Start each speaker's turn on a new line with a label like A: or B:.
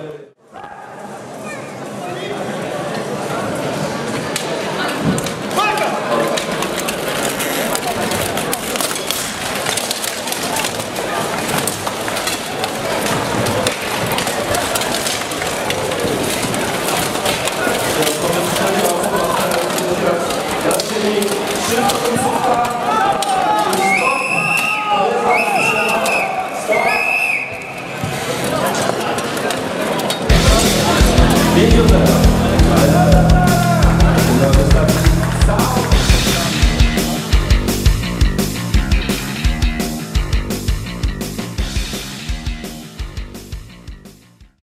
A: Amen.
B: Video